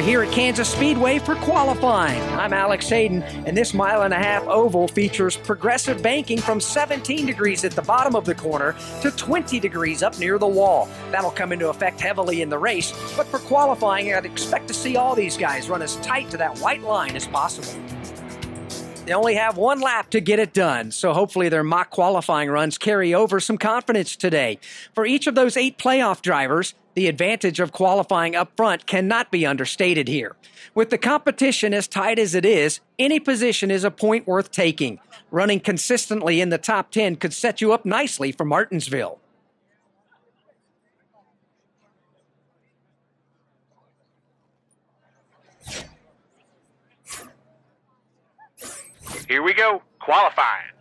We're here at Kansas Speedway for qualifying. I'm Alex Hayden, and this mile and a half oval features progressive banking from 17 degrees at the bottom of the corner to 20 degrees up near the wall. That'll come into effect heavily in the race, but for qualifying, I'd expect to see all these guys run as tight to that white line as possible. They only have one lap to get it done, so hopefully their mock qualifying runs carry over some confidence today. For each of those eight playoff drivers, the advantage of qualifying up front cannot be understated here. With the competition as tight as it is, any position is a point worth taking. Running consistently in the top 10 could set you up nicely for Martinsville. Here we go, qualifying.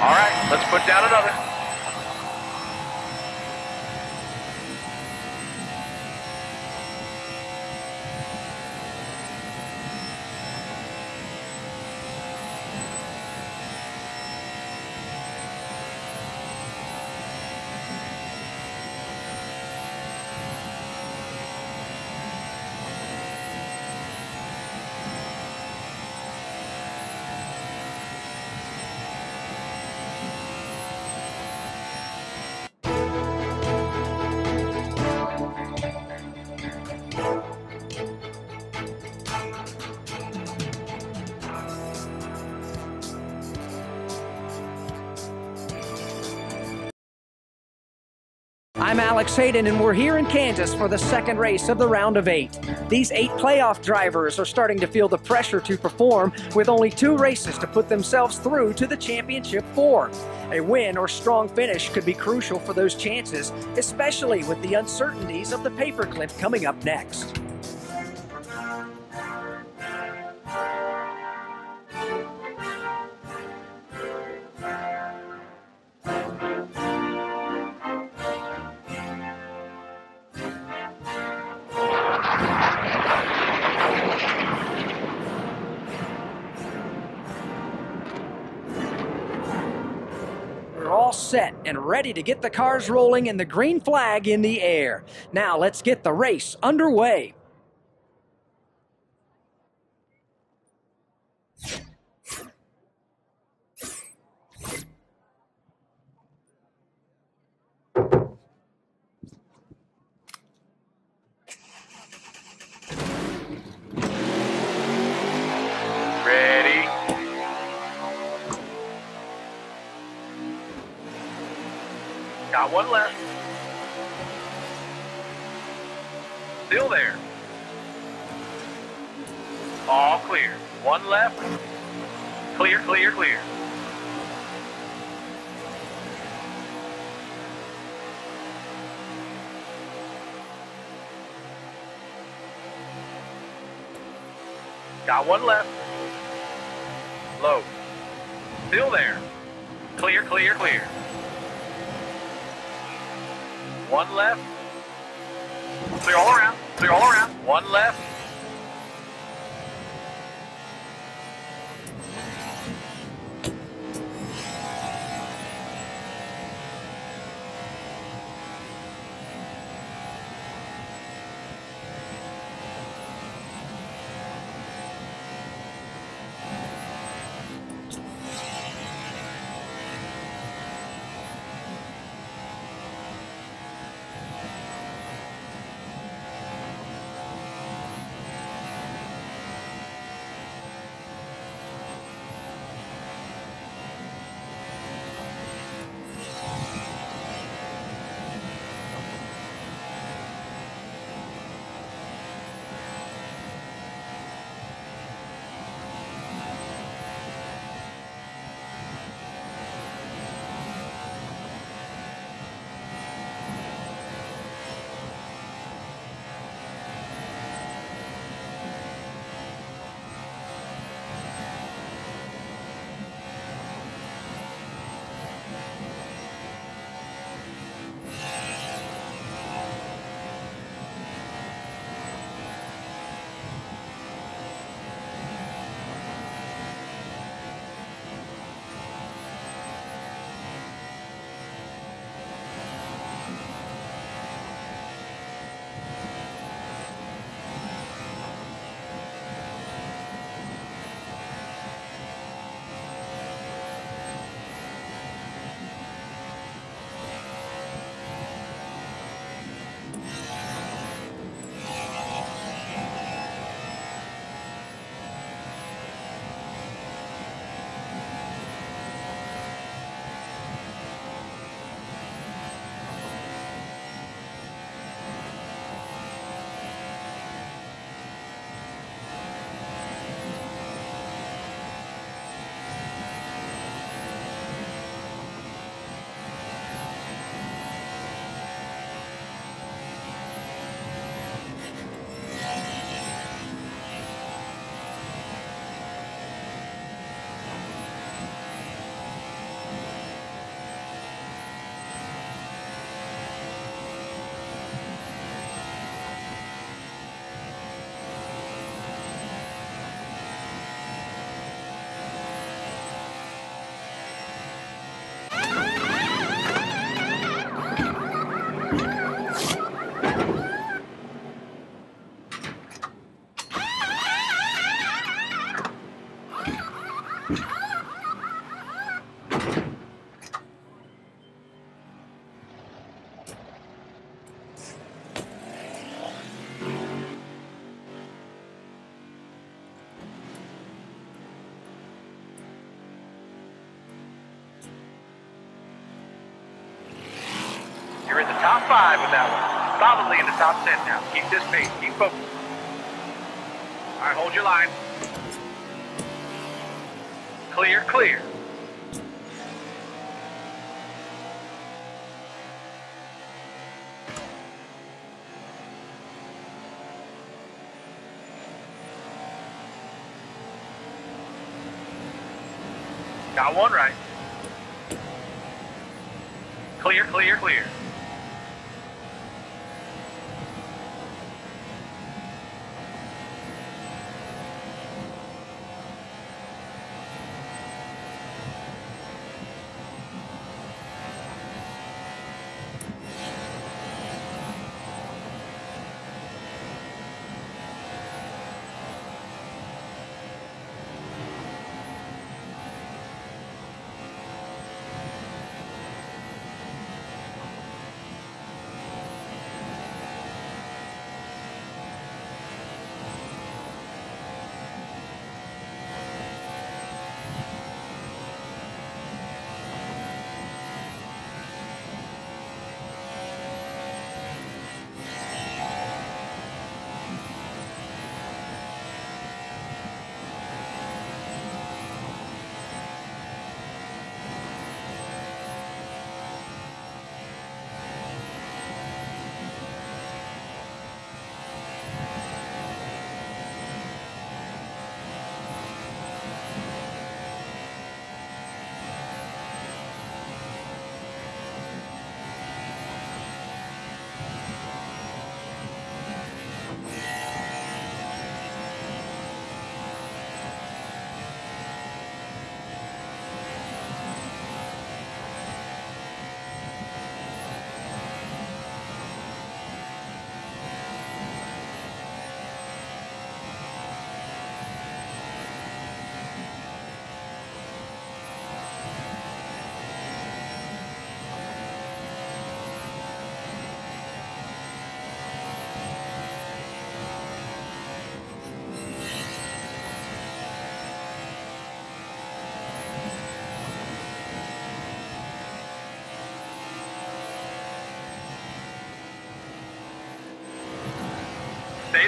All right, let's put down another. I'm Alex Hayden, and we're here in Kansas for the second race of the round of eight. These eight playoff drivers are starting to feel the pressure to perform with only two races to put themselves through to the championship four. A win or strong finish could be crucial for those chances, especially with the uncertainties of the paperclip coming up next. Set and ready to get the cars rolling and the green flag in the air. Now let's get the race underway. Ready. Got one left. Still there. All clear. One left. Clear, clear, clear. Got one left. Low. Still there. Clear, clear, clear. One left. Clear all around. Clear all around. One left. Five with that one. Solidly in the top ten now. Keep this pace. Keep focused. All right, hold your line. Clear, clear. Got one right. Clear, clear, clear.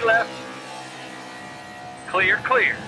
Left. Clear, clear.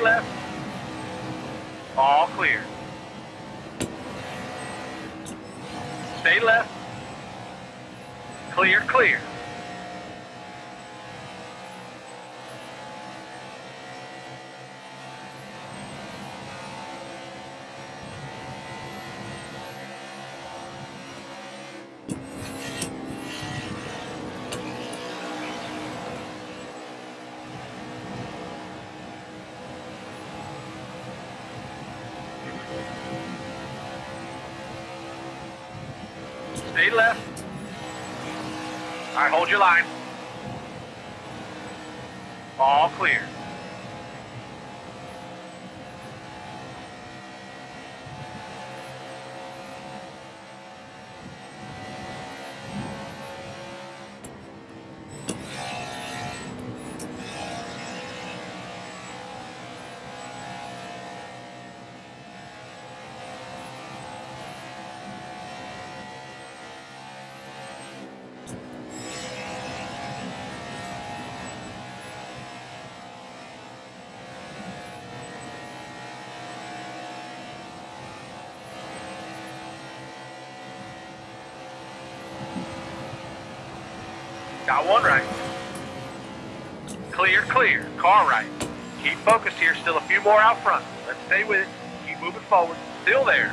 Stay left. All clear. Stay left. Clear, clear. Stay left. All right, hold your line. All clear. Got one right. Clear, clear. Car right. Keep focused here. Still a few more out front. Let's stay with it. Keep moving forward. Still there.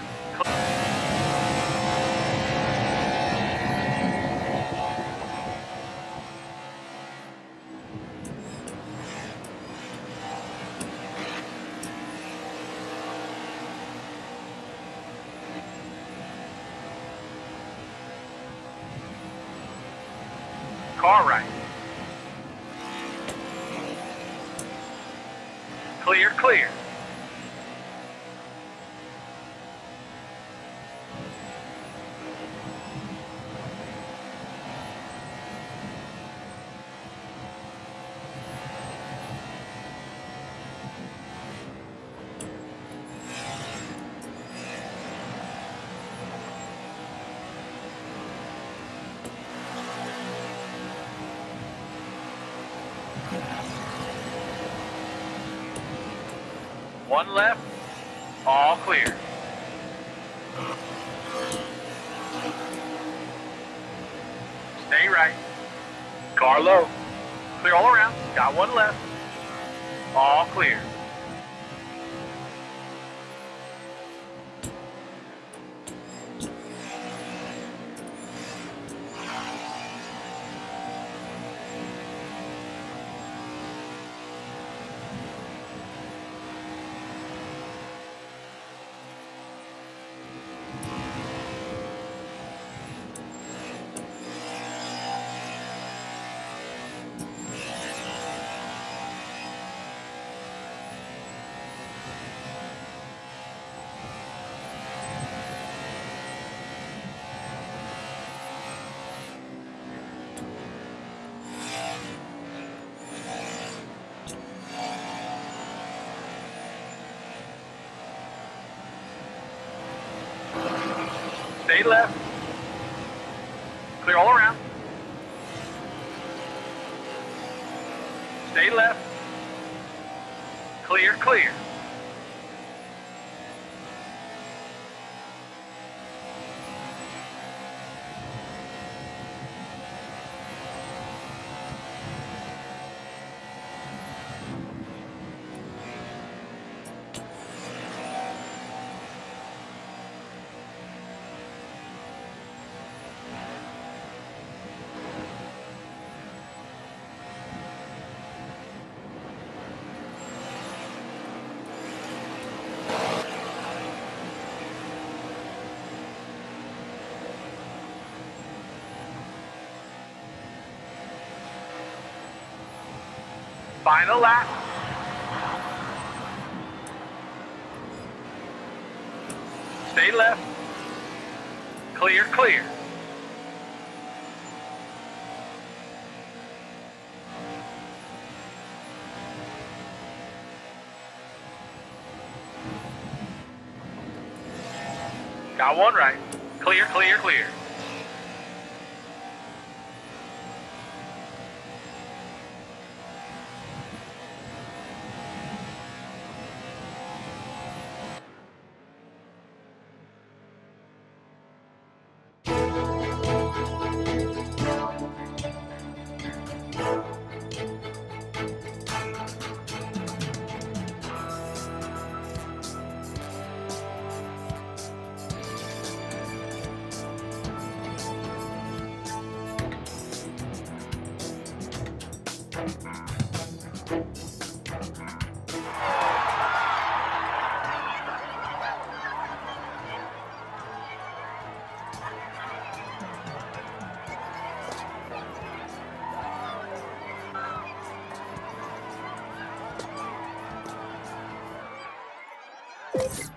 Car right. Clear, clear. One left. All clear. Stay right. Car low. Clear all around. Got one left. All clear. Stay left. Clear all around. Stay left. Clear, clear. Final lap. Stay left. Clear, clear. Got one right. Clear, clear, clear. guys.